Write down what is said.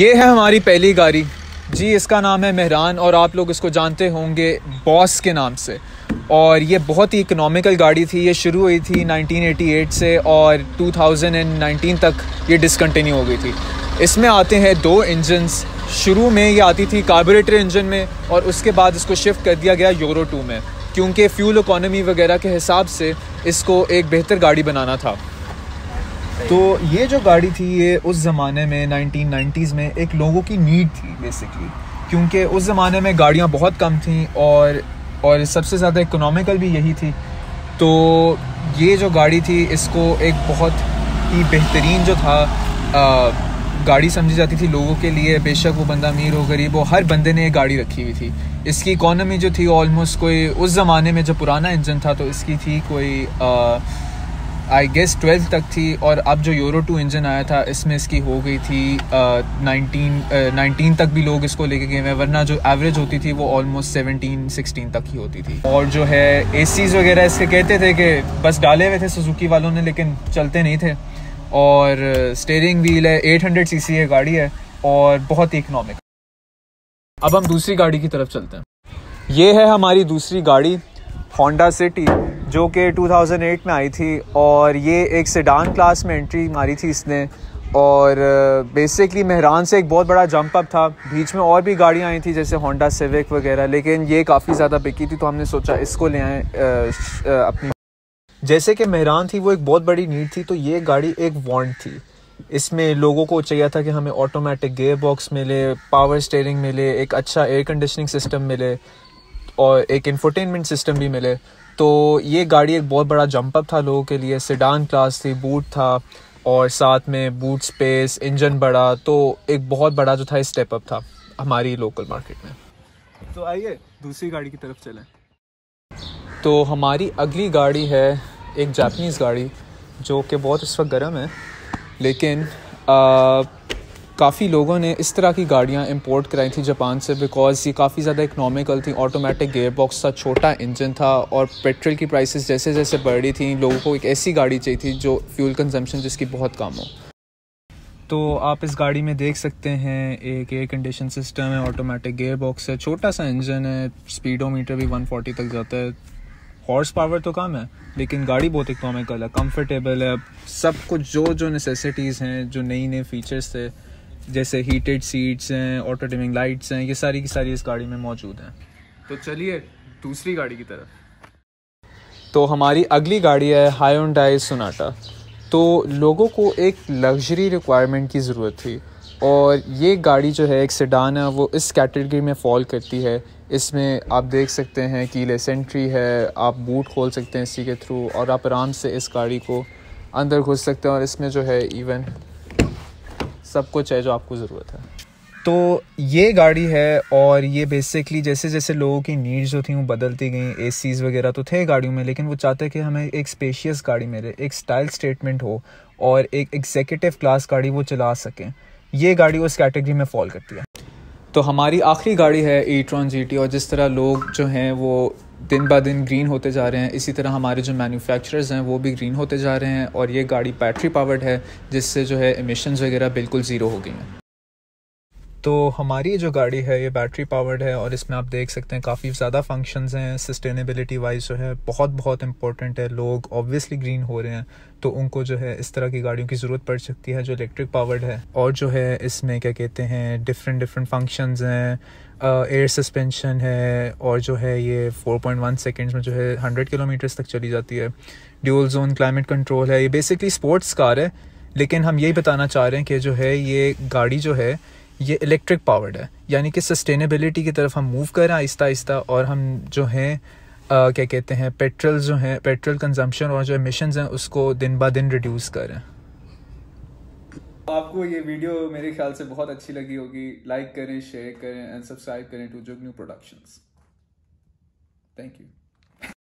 ये है हमारी पहली गाड़ी। जी, इसका नाम है मेहरान और आप लोग इसको जानते होंगे बॉस के नाम से। और ये बहुत ही इकोनॉमिकल गाड़ी थी। ये शुरू हुई थी 1988 से और 2019 तक ये डिसकंटिन्यू हो गई थी। इसमें आते हैं दो इंजन्स शुरू में ये आती थी कार्बोरेटर इंजन में और उसके बाद इसको शिफ्ट कर दिया गया यूरो टू में। क्योंकि फ्यूल इकोनॉमी वगैरह के हिसाब से इसको एक बेहतर गाड़ी बनाना था। तो ये जो गाड़ी थी ये उस ज़माने में 1990s में एक लोगों की नीड थी बेसिकली क्योंकि उस ज़माने में गाड़ियाँ बहुत कम थी और और सबसे ज़्यादा इकोनॉमिकल भी यही थी। तो ये जो गाड़ी थी इसको एक बहुत ही बेहतरीन जो था आ, गाड़ी समझी जाती थी लोगों के लिए। बेशक वो बंदा अमीर हो गरीब हो हर बंदे ने ये गाड़ी रखी हुई थी। इसकी इकोनॉमी जो थी ऑलमोस्ट कोई उस ज़माने में जो पुराना इंजन था तो इसकी थी कोई आ, आई गेस ट्वेल्थ तक थी और अब जो यूरो टू इंजन आया था, इसमें इसकी हो गई थी नाइनटीन नाइनटीन तक भी लोग इसको लेके गए हैं, वरना जो एवरेज होती थी वो ऑलमोस्ट सेवनटीन सिक्सटीन तक ही होती थी। और जो है ए वगैरह इसके कहते थे कि बस डाले हुए थे सुजुकी वालों ने, लेकिन चलते नहीं थे। और स्टेयरिंग व्हील है एट हंड्रेड सी सी गाड़ी है, और बहुत ही इकनॉमिक अब हम दूसरी गाड़ी की तरफ़ चलते हैं। ये है हमारी दूसरी गाड़ी होंडा सिटी जो कि 2008 में आई थी और ये एक सेडान क्लास में एंट्री मारी थी इसने और बेसिकली महरान से एक बहुत बड़ा जंप अप था। बीच में और भी गाड़ियाँ आई थी जैसे होंडा सिविक वगैरह, लेकिन ये काफ़ी ज़्यादा बिकी थी तो हमने सोचा इसको ले आए अपनी। जैसे कि महरान थी, वो एक बहुत बड़ी नीड थी तो ये गाड़ी एक वॉन्ट थी। इसमें लोगों को चाहिए था कि हमें ऑटोमेटिक गेयर बॉक्स मिले पावर स्टेयरिंग मिले, एक अच्छा एयर कंडीशनिंग सिस्टम मिले और एक इंफोटेनमेंट सिस्टम भी मिले। तो ये गाड़ी एक बहुत बड़ा जंप अप था लोगों के लिए सिडान क्लास थी बूट था और साथ में बूट स्पेस इंजन बड़ा तो एक बहुत बड़ा जो था स्टेप अप था हमारी लोकल मार्केट में। तो आइए दूसरी गाड़ी की तरफ़ चलें। तो हमारी अगली गाड़ी है एक जापनीज़ गाड़ी जो कि बहुत इस वक्त गर्म है लेकिन आ, काफ़ी लोगों ने इस तरह की गाड़ियाँ इंपोर्ट कराई थी जापान से बिकॉज़ ये काफ़ी ज़्यादा इकनॉमिकल थी ऑटोमेटिक गेयर बॉक्स था, छोटा इंजन था और पेट्रोल की प्राइसेस जैसे जैसे बढ़ रही थी, लोगों को एक ऐसी गाड़ी चाहिए थी जो फ्यूल कंजम्पशन जिसकी बहुत कम हो। तो आप इस गाड़ी में देख सकते हैं, एक एयर कंडीशन सिस्टम है ऑटोमेटिक गेयर बॉक्स है छोटा सा इंजन है स्पीडोमीटर भी 140 तक जाता है। हॉर्स पावर तो कम है, लेकिन गाड़ी बहुत इकोनॉमिकल है कंफर्टेबल है, सब कुछ जो जो नेसेसिटीज़ हैं, जो नई नए फीचर्स थे जैसे हीटेड सीट्स हैं ऑटो डिमिंग लाइट्स हैं ये सारी की सारी इस गाड़ी में मौजूद हैं। तो चलिए दूसरी गाड़ी की तरफ़। तो हमारी अगली गाड़ी है हाई सोनाटा तो लोगों को एक लग्जरी रिक्वायरमेंट की ज़रूरत थी और ये गाड़ी जो है एक सेडान है वो इस कैटेगरी में फॉल करती है। इसमें आप देख सकते हैं कि लेस एंट्री है आप बूट खोल सकते हैं इसी के थ्रू और आप आराम से इस गाड़ी को अंदर घुस सकते हैं और इसमें जो है इवन सब कुछ है जो आपको ज़रूरत है। तो ये गाड़ी है और ये बेसिकली जैसे जैसे लोगों की नीड्स जो थी वो बदलती गई ए वगैरह तो थे गाड़ियों में लेकिन वो चाहते कि हमें एक स्पेशियस गाड़ी मिले एक स्टाइल स्टेटमेंट हो और एक एग्जीक्यूटिव क्लास गाड़ी वो चला सकें। ये गाड़ी उस कैटेगरी में फॉल करती है। तो हमारी आखिरी गाड़ी है ई ट्रॉन जी और जिस तरह लोग जो हैं वो दिन ब दिन ग्रीन होते जा रहे हैं। इसी तरह हमारे जो मैन्युफैक्चरर्स हैं, वो भी ग्रीन होते जा रहे हैं और ये गाड़ी बैटरी पावर्ड है, जिससे जो है इमिशन वगैरह बिल्कुल ज़ीरो हो गई हैं। तो हमारी जो गाड़ी है ये बैटरी पावर्ड है और इसमें आप देख सकते हैं काफ़ी ज़्यादा फ़ंक्शंस हैं। सस्टेनेबिलिटी वाइज जो है बहुत बहुत इंपॉर्टेंट है। लोग ऑब्वियसली ग्रीन हो रहे हैं तो उनको जो है इस तरह की गाड़ियों की ज़रूरत पड़ सकती है जो इलेक्ट्रिक पावर्ड है। और जो है इसमें क्या कहते हैं डिफरेंट डिफरेंट फ़ंक्शंस हैं। एयर uh, सस्पेंशन है और जो है ये 4.1 सेकंड्स में जो है 100 किलोमीटर्स तक चली जाती है। ड्यूल जोन क्लाइमेट कंट्रोल है। ये बेसिकली स्पोर्ट्स कार है लेकिन हम यही बताना चाह रहे हैं कि जो है ये गाड़ी जो है ये इलेक्ट्रिक पावर्ड है। यानी कि सस्टेनेबिलिटी की तरफ़ हम मूव कर आहिस्ता आहिस्ता और हम जो हैं क्या कहते हैं पेट्रोल जो है पेट्रोल कंजम्पशन और जो एमिशन हैं, उसको दिन ब दिन रिड्यूस कर हैं। आपको ये वीडियो मेरे ख्याल से बहुत अच्छी लगी होगी। लाइक करें शेयर करें एंड सब्सक्राइब करें to Jugnu productions thank you